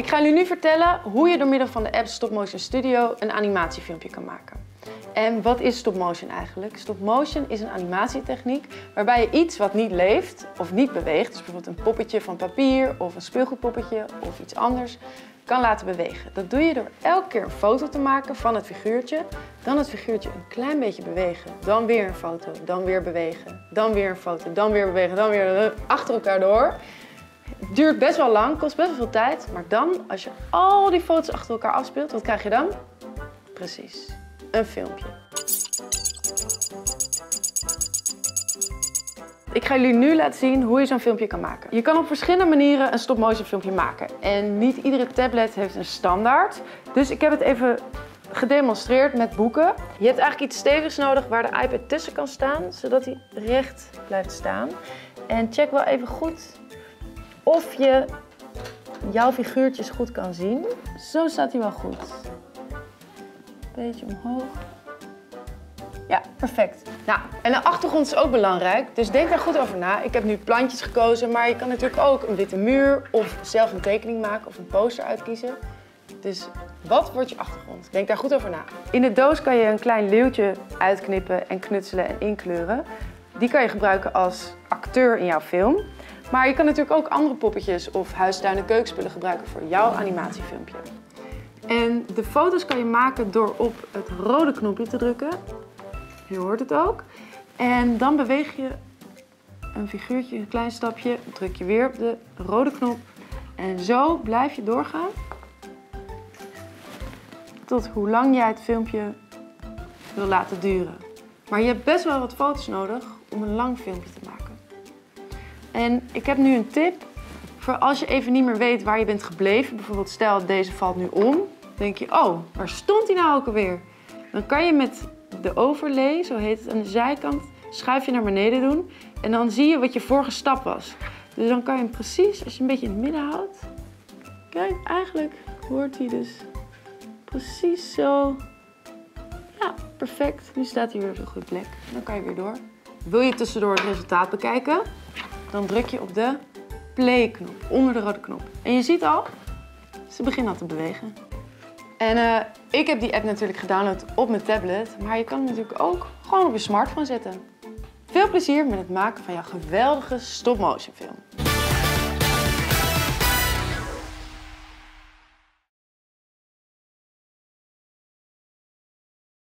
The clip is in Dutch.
Ik ga jullie nu vertellen hoe je door middel van de app Stop Motion Studio een animatiefilmpje kan maken. En wat is stop motion eigenlijk? Stop motion is een animatietechniek waarbij je iets wat niet leeft of niet beweegt, dus bijvoorbeeld een poppetje van papier of een speelgoedpoppetje of iets anders, kan laten bewegen. Dat doe je door elke keer een foto te maken van het figuurtje, dan het figuurtje een klein beetje bewegen, dan weer een foto, dan weer bewegen, dan weer een foto, dan weer bewegen, dan weer achter elkaar door. Duurt best wel lang, kost best wel veel tijd, maar dan, als je al die foto's achter elkaar afspeelt, wat krijg je dan? Precies, een filmpje. Ik ga jullie nu laten zien hoe je zo'n filmpje kan maken. Je kan op verschillende manieren een stop-motion filmpje maken. En niet iedere tablet heeft een standaard. Dus ik heb het even gedemonstreerd met boeken. Je hebt eigenlijk iets stevigs nodig waar de iPad tussen kan staan, zodat hij recht blijft staan. En check wel even goed of je jouw figuurtjes goed kan zien. Zo staat hij wel goed. Beetje omhoog. Ja, perfect. Nou, en de achtergrond is ook belangrijk, dus denk daar goed over na. Ik heb nu plantjes gekozen, maar je kan natuurlijk ook een witte muur of zelf een tekening maken of een poster uitkiezen. Dus wat wordt je achtergrond? Denk daar goed over na. In de doos kan je een klein leeuwtje uitknippen en knutselen en inkleuren. Die kan je gebruiken als acteur in jouw film. Maar je kan natuurlijk ook andere poppetjes of huistuin- en keukenspullen gebruiken voor jouw animatiefilmpje. En de foto's kan je maken door op het rode knopje te drukken. Je hoort het ook. En dan beweeg je een figuurtje, een klein stapje, druk je weer op de rode knop. En zo blijf je doorgaan tot hoe lang jij het filmpje wil laten duren. Maar je hebt best wel wat foto's nodig om een lang filmpje te maken. En ik heb nu een tip voor als je even niet meer weet waar je bent gebleven. Bijvoorbeeld stel deze valt nu om. Denk je, oh, waar stond hij nou ook alweer? Dan kan je met de overlay, zo heet het aan de zijkant, schuif je naar beneden doen. En dan zie je wat je vorige stap was. Dus dan kan je hem precies, als je een beetje in het midden houdt. Kijk, eigenlijk hoort hij dus precies zo. Ja, perfect. Nu staat hij weer op een goede plek. Dan kan je weer door. Wil je tussendoor het resultaat bekijken? Dan druk je op de play-knop, onder de rode knop. En je ziet al, ze beginnen al te bewegen. En uh, ik heb die app natuurlijk gedownload op mijn tablet, maar je kan hem natuurlijk ook gewoon op je smartphone zetten. Veel plezier met het maken van jouw geweldige stop-motion film.